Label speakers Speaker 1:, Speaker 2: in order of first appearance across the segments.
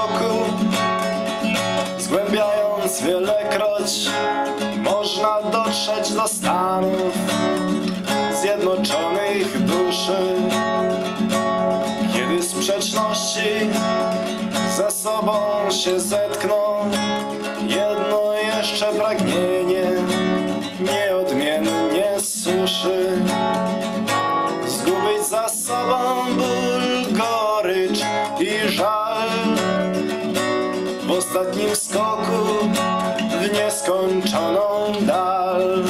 Speaker 1: roku Zgłębiając wielekroć Można dotrzeć do Stanów Zjednoczonych duszy. Kiedy sprzeczności Ze sobą się zetkną Jedno jeszcze pragnienie Nieodmiennie suszy ostatnim skoku w nieskończoną dal.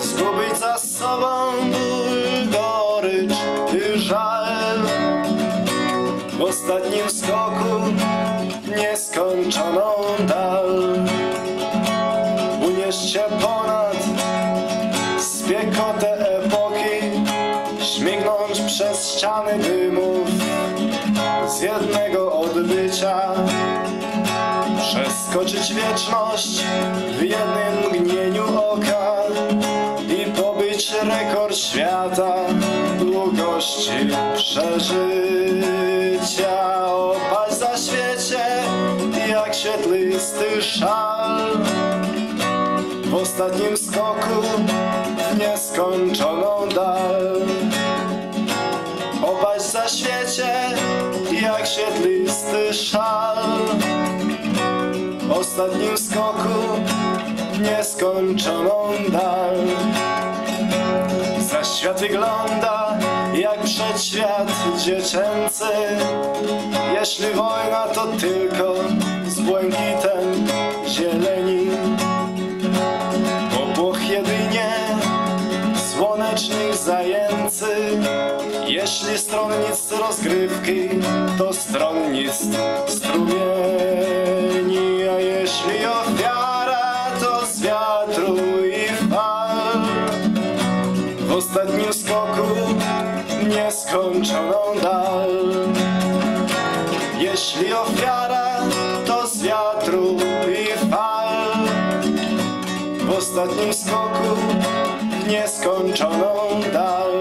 Speaker 1: Zgubić za sobą ból, gorycz i żal. W ostatnim skoku w nieskończoną dal. Unieść się ponad spiekotę epoki Śmignąć przez ściany dymów z jednego odbycia Przeskoczyć wieczność w jednym mgnieniu oka I pobyć rekord świata długości przeżycia. Opaść za świecie jak świetlisty szal. W ostatnim skoku w nieskończoną dal jak świetlisty szal. W ostatnim skoku w nieskończoną dal. Za świat wygląda jak przedświat dziecięcy. Jeśli wojna to tylko z błękitem zieleni Jeśli stronnictw rozgrywki to stronnictw strumieni A jeśli ofiara to z wiatru i fal. W ostatnim skoku nieskończoną dal. Jeśli ofiara to z wiatru i fal. W ostatnim skoku nieskończoną dal.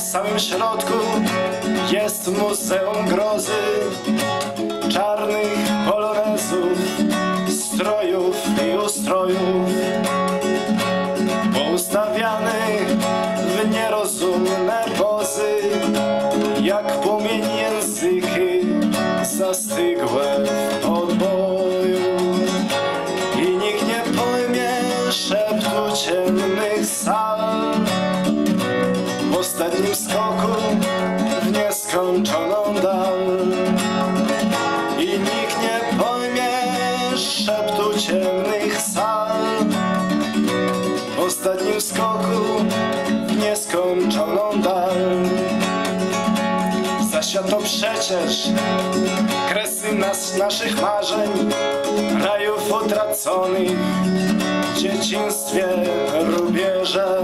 Speaker 1: W samym środku jest muzeum grozy, czarnych polonezów, strojów i ustrojów, poustawianych w nierozumne pozy, jak płomień języki zastygłe w podboju. I nikt nie pojmie szeptu ciemnych sal nieskończoną dal. I nikt nie pojmie szeptu ciemnych sal. W ostatnim skoku w nieskończoną dal. Za świat to przecież kresy nas, naszych marzeń Rajów utraconych w dzieciństwie rubieże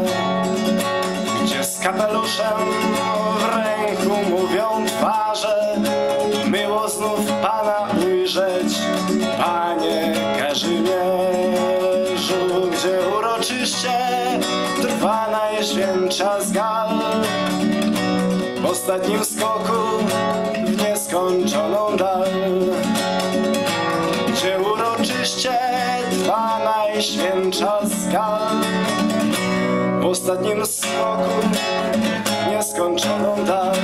Speaker 1: Gdzie z kapeluszem twarze Miło znów Pana ujrzeć, Panie Kazimierzu Gdzie uroczyście trwa najświętsza z gal w ostatnim skoku w nieskończoną dal. Gdzie uroczyście trwa najświętsza skal W ostatnim skoku nieskończoną dal.